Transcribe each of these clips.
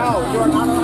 go. You are not allowed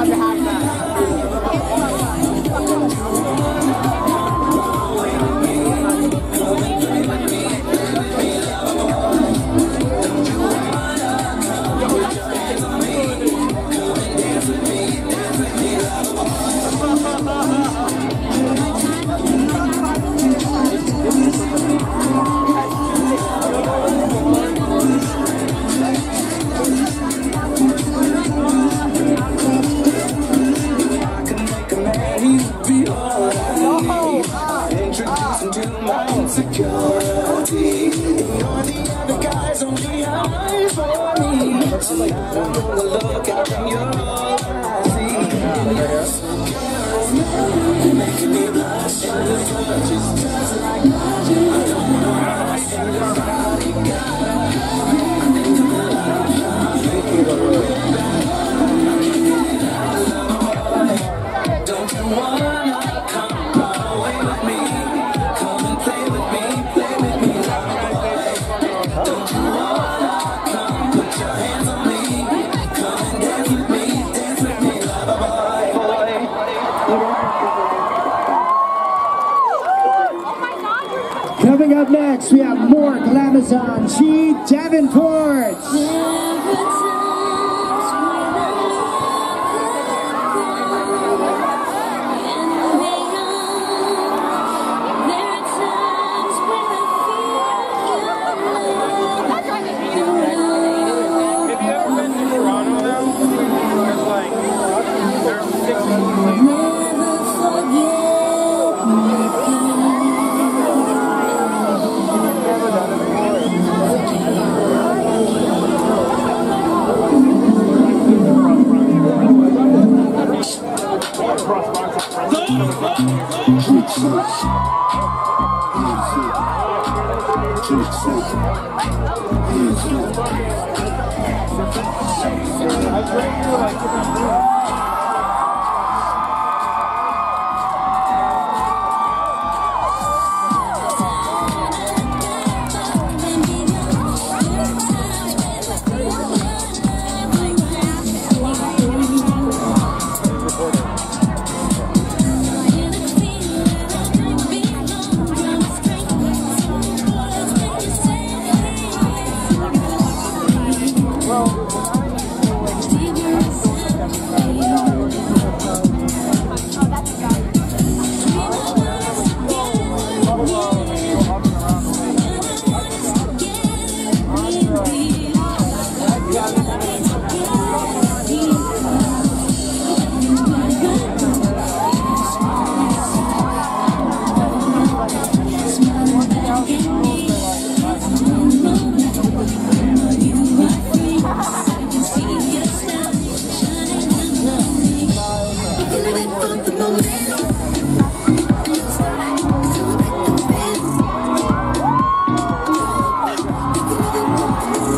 Coming up next, we have more Glamazon G Davenport. I you. like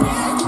Thank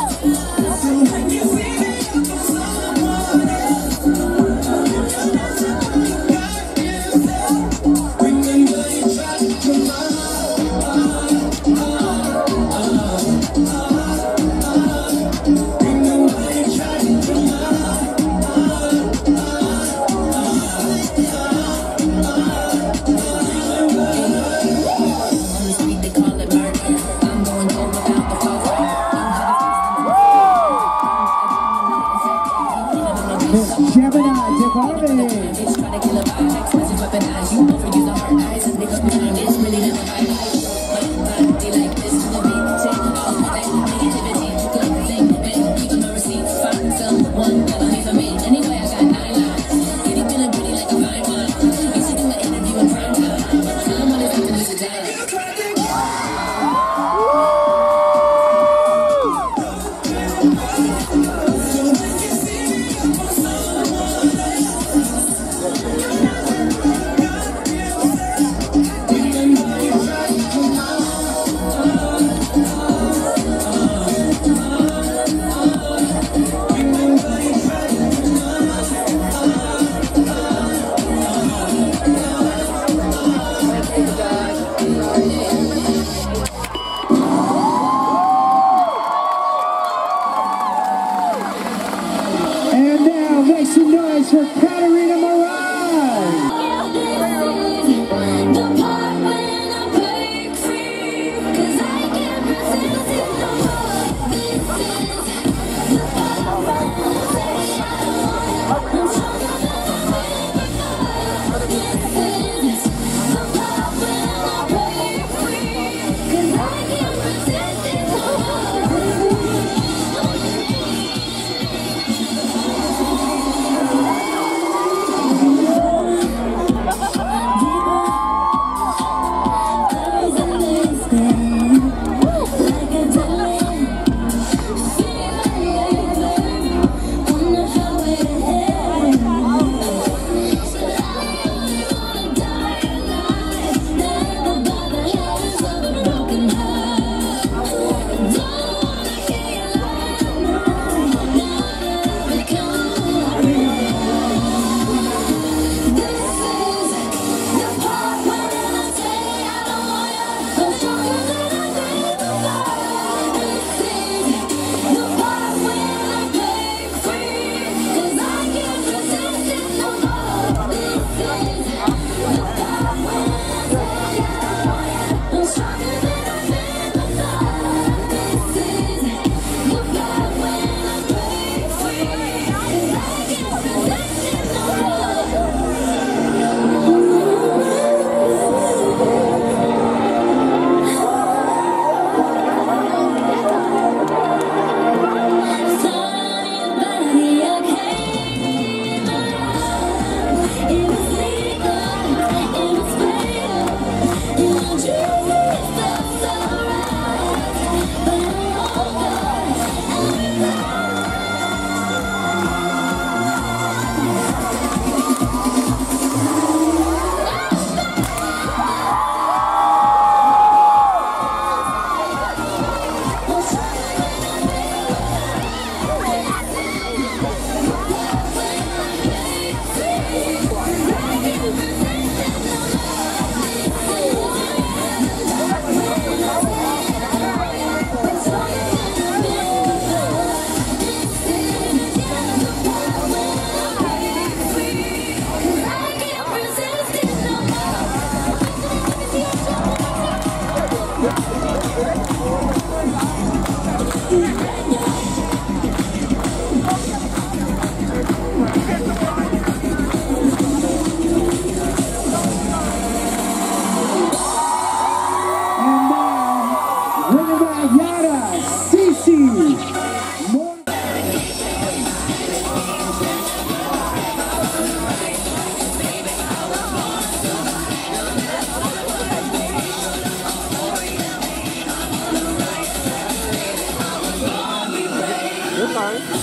You're